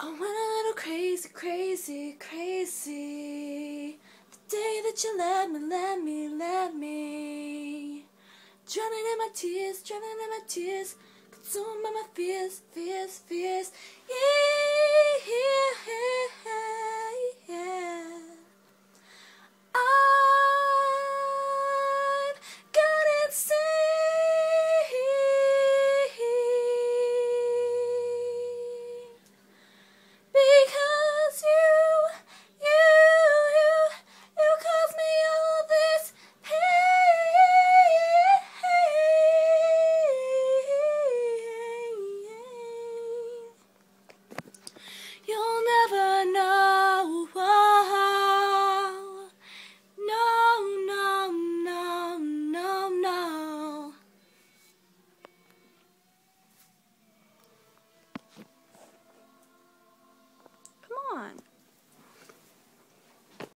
I went a little crazy, crazy, crazy. The day that you let me, let me, let me. Drowning in my tears, drowning in my tears. Consumed by my fears, fears, fears. yeah.